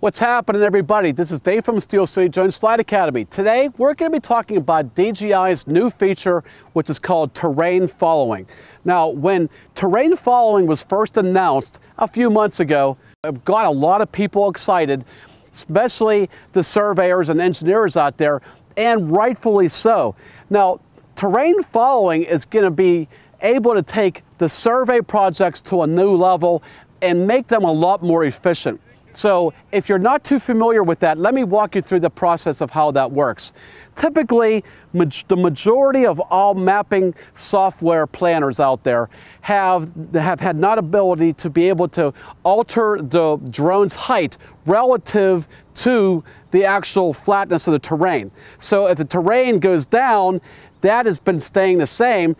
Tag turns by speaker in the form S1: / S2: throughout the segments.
S1: What's happening, everybody? This is Dave from Steel City Drones Flight Academy. Today, we're going to be talking about DJI's new feature, which is called terrain following. Now, when terrain following was first announced a few months ago, it got a lot of people excited, especially the surveyors and engineers out there, and rightfully so. Now, terrain following is going to be able to take the survey projects to a new level and make them a lot more efficient. So if you're not too familiar with that, let me walk you through the process of how that works. Typically, the majority of all mapping software planners out there have, have had not ability to be able to alter the drone's height relative to the actual flatness of the terrain. So if the terrain goes down, that has been staying the same,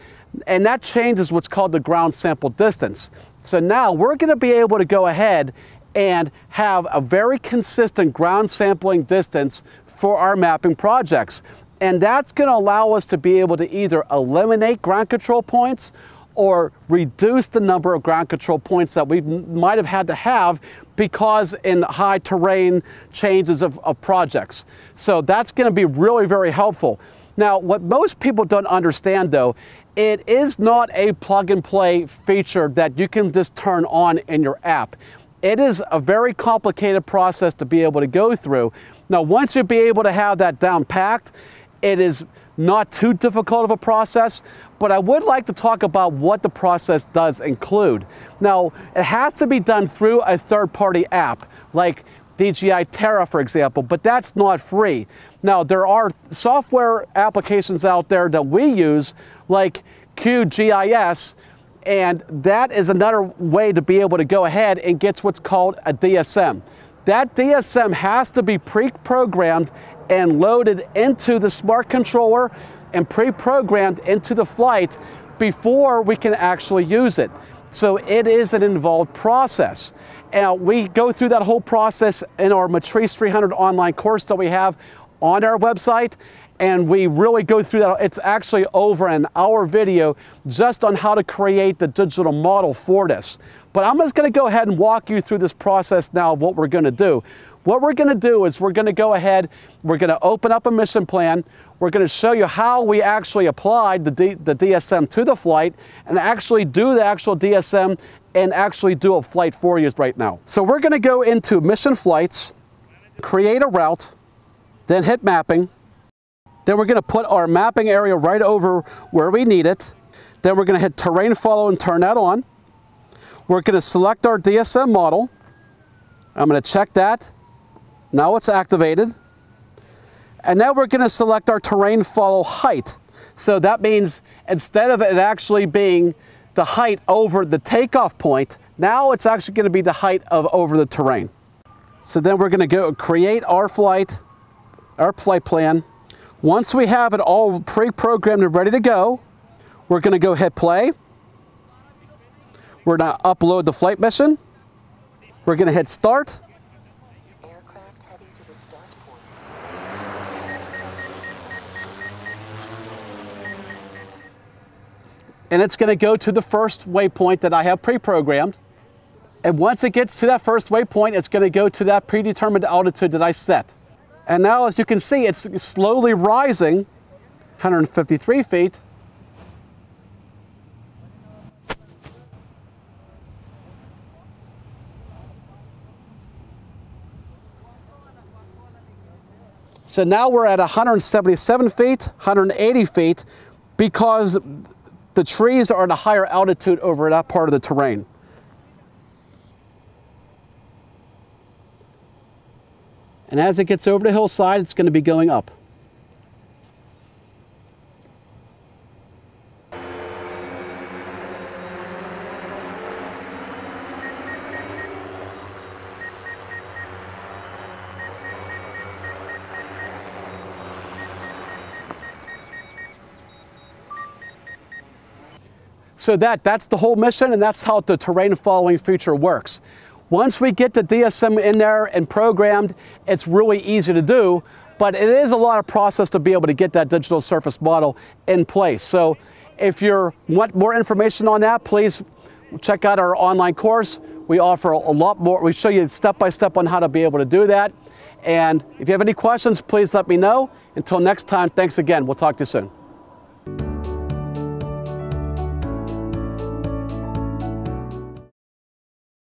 S1: and that changes what's called the ground sample distance. So now we're going to be able to go ahead and have a very consistent ground sampling distance for our mapping projects. And that's going to allow us to be able to either eliminate ground control points or reduce the number of ground control points that we might have had to have because in high terrain changes of, of projects. So that's going to be really, very helpful. Now, what most people don't understand though, it is not a plug and play feature that you can just turn on in your app. It is a very complicated process to be able to go through. Now, once you be able to have that down packed, it is not too difficult of a process, but I would like to talk about what the process does include. Now, it has to be done through a third-party app, like DJI Terra, for example, but that's not free. Now, there are software applications out there that we use, like QGIS, and that is another way to be able to go ahead and get what's called a DSM. That DSM has to be pre-programmed and loaded into the smart controller and pre-programmed into the flight before we can actually use it. So it is an involved process. And we go through that whole process in our Matrice 300 online course that we have on our website and we really go through that. It's actually over an hour video just on how to create the digital model for this. But I'm just gonna go ahead and walk you through this process now of what we're gonna do. What we're gonna do is we're gonna go ahead, we're gonna open up a mission plan, we're gonna show you how we actually applied the, D, the DSM to the flight and actually do the actual DSM and actually do a flight for you right now. So we're gonna go into mission flights, create a route, then hit mapping, then we're gonna put our mapping area right over where we need it. Then we're gonna hit terrain follow and turn that on. We're gonna select our DSM model. I'm gonna check that. Now it's activated. And now we're gonna select our terrain follow height. So that means instead of it actually being the height over the takeoff point, now it's actually gonna be the height of over the terrain. So then we're gonna go create our flight, our flight plan. Once we have it all pre-programmed and ready to go, we're going to go hit play. We're going to upload the flight mission. We're going to hit start. And it's going to go to the first waypoint that I have pre-programmed. And once it gets to that first waypoint, it's going to go to that predetermined altitude that I set. And now, as you can see, it's slowly rising 153 feet. So now we're at 177 feet, 180 feet, because the trees are at a higher altitude over that part of the terrain. And as it gets over the hillside, it's going to be going up. So that, that's the whole mission and that's how the terrain following feature works. Once we get the DSM in there and programmed, it's really easy to do, but it is a lot of process to be able to get that digital surface model in place. So if you want more information on that, please check out our online course. We offer a lot more, we show you step by step on how to be able to do that. And if you have any questions, please let me know. Until next time, thanks again. We'll talk to you soon.